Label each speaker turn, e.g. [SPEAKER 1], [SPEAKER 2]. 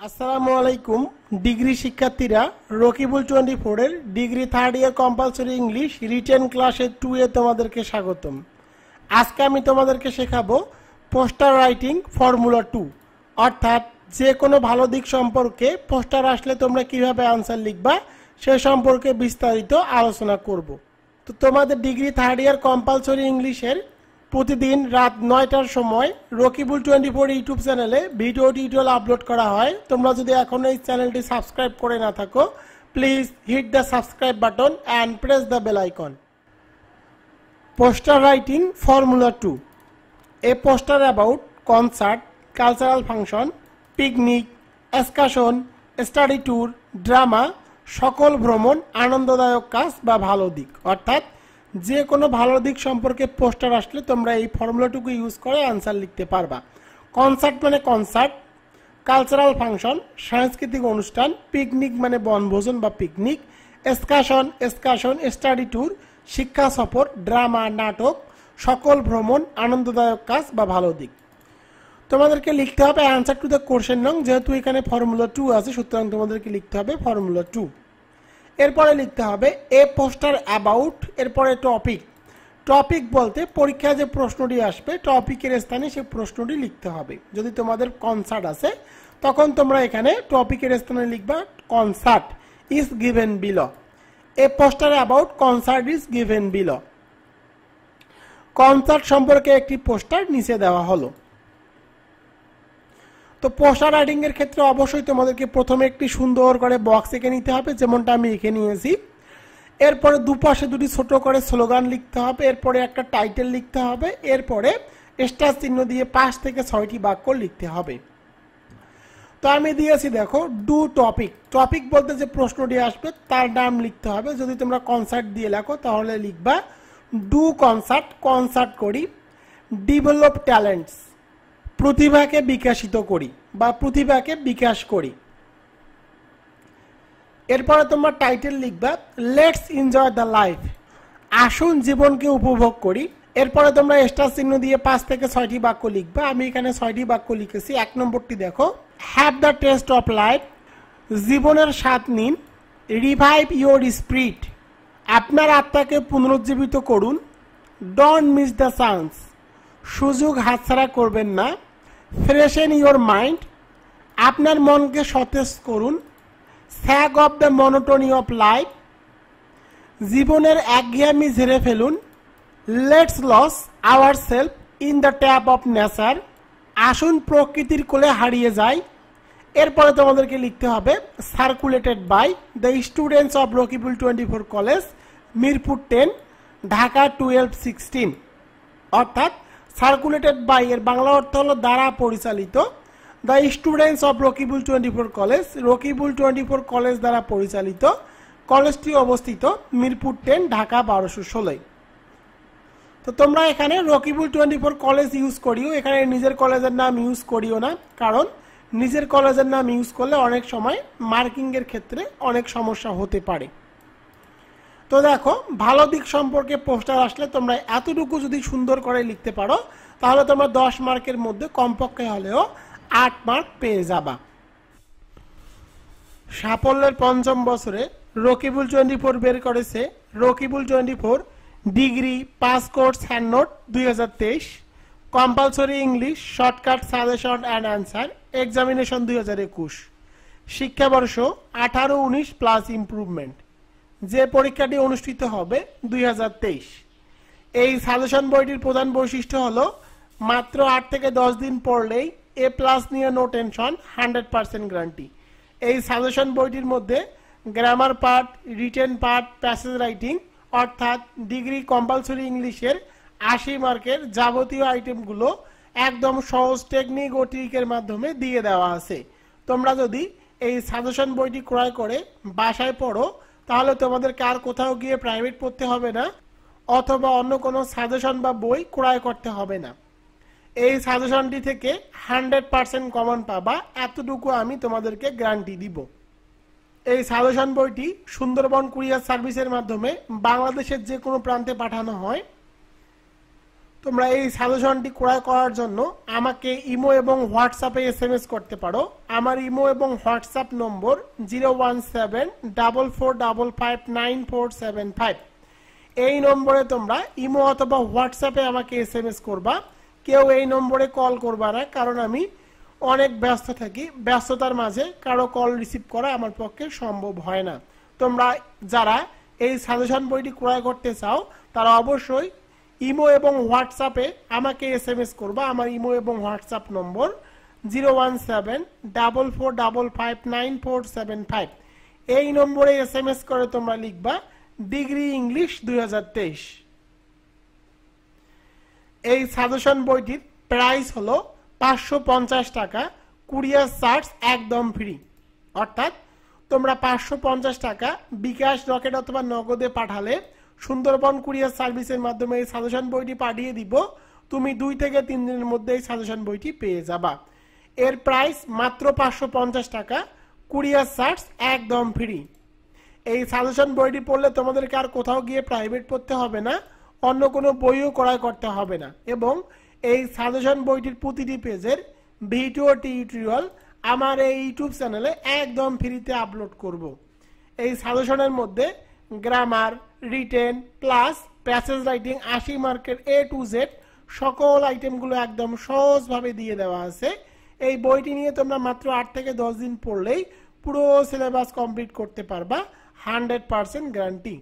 [SPEAKER 1] আসসালামু আলাইকুম, ডিগ্রি শিক্ষার্থীরা, রকিবুল টোয়েন্টি ফোরের degree third year compulsory English written ক্লাসে টু এ তোমাদেরকে স্বাগতম। আজকে আমি তোমাদেরকে শেখাবো পোস্টার রাইটিং ফর্মুলা টু অর্থাৎ যে কোনো ভালো দিক সম্পর্কে পোস্টার আসলে তোমরা কীভাবে আনসার লিখবা, সে সম্পর্কে বিস্তারিত আলোচনা করব। তো তোমাদের ডিগ্রি থার্ড ইয়ার কম্পালসরি ইংলিশের প্রতিদিন রাত নয়টার সময় রকিবুল টোয়েন্টি ফোর ইউটিউব চ্যানেলে ভিডিও টিউটোরিয়াল আপলোড করা হয়। তোমরা যদি এখনও এই চ্যানেলটি সাবস্ক্রাইব করে না থাকো please hit the subscribe button and press the bell icon poster writing formula to a poster about concert cultural function picnic excursion study tour drama সকল ভ্রমণ, আনন্দদায়ক কাজ বা ভালো দিক। অর্থাৎ যে কোনো ভালো দিক সম্পর্কে পোস্টার আসলে তোমরা এই ফর্মুলাটুকু ইউজ করে আনসার লিখতে পারবা। কনসার্ট মানে কনসার্ট কালচারাল ফাংশন সাংস্কৃতিক অনুষ্ঠান পিকনিক মানে বনভোজন বা picnic excursion excursion study tour শিক্ষা সফর ড্রামা নাটক, সকল ভ্রমণ, আনন্দদায়ক কাজ বা ভালো দিক। তোমাদেরকে লিখতে হবে অ্যান্সার টু দ্য কোশ্চেন নং যেহেতু এখানে ফর্মুলা টু আছে, সুতরাং তোমাদেরকে লিখতে হবে ফর্মুলা টু এরপরে লিখতে হবে এ পোস্টার অ্যাবাউট এরপরে টপিক টপিক বলতে পরীক্ষায় যে প্রশ্নটি আসবে টপিকের স্থানে সে প্রশ্নটি লিখতে হবে। যদি তোমাদের কনসার্ট আছে, তখন তোমরা এখানে টপিকের স্থানে লিখবা concert is given bill a poster about concert is given bill concert সম্পর্কে একটি পোস্টার নিচে দেওয়া হলো। তো পোস্টার রাইটিং এর ক্ষেত্রে অবশ্যই তোমাদেরকে প্রথমে একটি সুন্দর করে বক্স এঁকে নিতে হবে, যেমনটা আমি এঁকে নিয়েছি। এরপরে দুপাশে দুটি ছোট করে স্লোগান লিখতে হবে, এরপরে একটা টাইটেল লিখতে হবে, এরপরে স্টার চিহ্ন দিয়ে পাঁচ থেকে ছয়টি বাক্য লিখতে হবে। তো আমি দিয়েছি, দেখো ডু টপিক টপিক বলতে যে প্রশ্নটি আসবে, তার নাম লিখতে হবে। যদি তোমরা কনসার্ট দিয়ে লেখো, তাহলে লিখবা ডু কনসার্ট কনসার্ট করি। ডেভেলপ ট্যালেন্টস প্রতিভাকে বিকাশিত করি বা প্রতিভাকে বিকাশ করি। এরপরে তোমার টাইটেল লিখবা লেটস এনজয় দ্য লাইফ আসুন জীবনকে উপভোগ করি। এরপরে তোমরা স্টার চিহ্ন দিয়ে পাঁচ থেকে ছয়টি বাক্য লিখবা। আমি এখানে ছয়টি বাক্য লিখেছি। এক নম্বরটি দেখো have the taste of life জীবনের স্বাদ নিন। রিভাইভ ইউর স্পিরিট আপনার আত্মাকে পুনরুজ্জীবিত করুন। ডোন্ট মিস দ্য চান্স সুযোগ হাতছাড়া করবেন না। ফ্রেশেন ইউর মাইন্ড আপনার মনকে সতেজ করুন shake off the monotony of life জীবনের একঘেয়ামি ঝেড়ে ফেলুন let's lose our self in the tap of nature আসুন প্রকৃতির কোলে হারিয়ে যায় এরপরে তোমাদেরকে লিখতে হবে circulated by the students of Rakibul twenty four college Mirpur ten Dhaka twelve sixteen অর্থাৎ সার্কুলেটেড বাই এর বাংলা অর্থ হলো দ্বারা পরিচালিত the students of Rakibul twenty four college Rakibul twenty four college দ্বারা পরিচালিত কলেজটি অবস্থিত মিরপুর টেন ঢাকা বারোশো ষোলোই তো তোমরা এখানে Rakibul twenty four college use করিও, এখানে নিজের কলেজের নাম ইউজ করিও না, কারণ নিজের কলেজের নাম ইউজ করলে অনেক সময় মার্কিংয়ের ক্ষেত্রে অনেক সমস্যা হতে পারে। তো দেখো, ভালো দিক সম্পর্কে পোস্টার আসলে তোমরা এতটুকু যদি সুন্দর করে লিখতে পারো, তাহলে তোমরা দশ মার্কের মধ্যে কমপক্ষে হলেও আট মার্ক পেয়ে যাবা। সাফল্যের পঞ্চম বছরে রকিবুল টোয়েন্টি ফোর বের করেছে Rakibul twenty four degree pass course hand note দুই হাজার তেইশ, compulsory English, shortcut suggestion and answer, examination দুই হাজার একুশ, শিক্ষাবর্ষ আঠারো উনিশ প্লাস ইমপ্রুভমেন্ট। যে পরীক্ষাটি অনুষ্ঠিত হবে দুই হাজার তেইশ। এই সাজেশন বইটির প্রধান বৈশিষ্ট্য হল, মাত্র আট থেকে দশ দিন পড়লেই এ প্লাস নিয়ে no tension, hundred percent guarantee. এই সাজেশন বইটির মধ্যে grammar part, written part, passage writing, অর্থাৎ ডিগ্রি কম্পালসরি ইংলিশের আশি মার্কের যাবতীয় আইটেমগুলো একদম সহজ টেকনিক ও ট্রিকের মাধ্যমে দিয়ে দেওয়া আছে। তোমরা যদি এই সাজেশন বইটি ক্রয় করে বাসায় পড়ো তাহলে তোমাদের কার কোথাও গিয়ে প্রাইভেট পড়তে হবে না? অথবা অন্য কোনো সাজেশন বা বই ক্রয় করতে হবে না। এই সাজেশনটি থেকে হান্ড্রেড পার্সেন্ট কমন পাবা। এতটুকু আমি তোমাদেরকে গ্যারান্টি দিব। এই সাজেশন বইটি সুন্দরবন কুরিয়ার সার্ভিসের মাধ্যমে বাংলাদেশের যে কোনো প্রান্তে পাঠানো হয়। তোমরা এই সাজেশনটি ক্রয় করার জন্য আমাকে ইমো এবং হোয়াটসঅ্যাপে এস করতে পারো। আমার ইমো এবং WhatsApp number zero one seven, double four, double five, nine four seven five. এই নম্বরে তোমরা ইমো অথবা হোয়াটসঅ্যাপে আমাকে এস এম এস করবা। কেউ এই নম্বরে কল করবা না, কারণ আমি অনেক ব্যস্ত থাকি। ব্যস্ততার মাঝে কারও কল রিসিভ করা আমার পক্ষে সম্ভব হয় না। তোমরা যারা এই সাজেশন বইটি ক্রয় করতে চাও, তারা অবশ্যই ইমো এবং হোয়াটসঅ্যাপে আমাকে এস এম এস করবা। আমার ইমো এবং WhatsApp number zero one seven double four double five nine four seven five এই নম্বরে এস এম এস করে তোমরা লিখবা ডিগ্রি ইংলিশ দুই হাজার তেইশ। এই সাজেশন বইটির প্রাইস হলো পাঁচশো পঞ্চাশ টাকা কুরিয়ার চার্জ একদম ফ্রি অর্থাৎ তোমরা পাঁচশো পঞ্চাশ টাকা বিকাশ রকেট অথবা নগদে পাঠালে সুন্দরবন কুরিয়ার সার্ভিসের মাধ্যমে এই সাজেশন বইটি পাঠিয়ে দিব। তুমি দুই থেকে তিন দিনের মধ্যে এই সাজেশন বইটি পেয়ে যাবা। এর প্রাইস মাত্র পাঁচশো পঞ্চাশ টাকা কুরিয়ার চার্জ একদম ফ্রি এই সাজেশন বইটি পড়লে তোমাদেরকে আর কোথাও গিয়ে প্রাইভেট পড়তে হবে না, অন্য কোনো বইও ক্রয় করতে হবে না। এবং এই সাজেশন বইটির প্রতিটি পেজের ভিডিও টিউটোরিয়াল আমার এই ইউটিউব চ্যানেলে একদম ফ্রিতে আপলোড করব। এই সাজেশনের মধ্যে grammar written plus passage writing আশি মার্কের এ টু জেড সকল আইটেমগুলো একদম সহজভাবে দিয়ে দেওয়া আছে। এই বইটি নিয়ে তোমরা মাত্র আট থেকে দশ দিন পড়লেই পুরো সিলেবাস কমপ্লিট করতে পারবা হান্ড্রেড পার্সেন্ট গ্যারান্টি